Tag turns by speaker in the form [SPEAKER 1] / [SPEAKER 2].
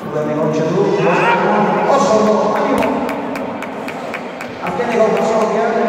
[SPEAKER 1] scusami non c'è tutto o solo arrivo appena con solo chiaro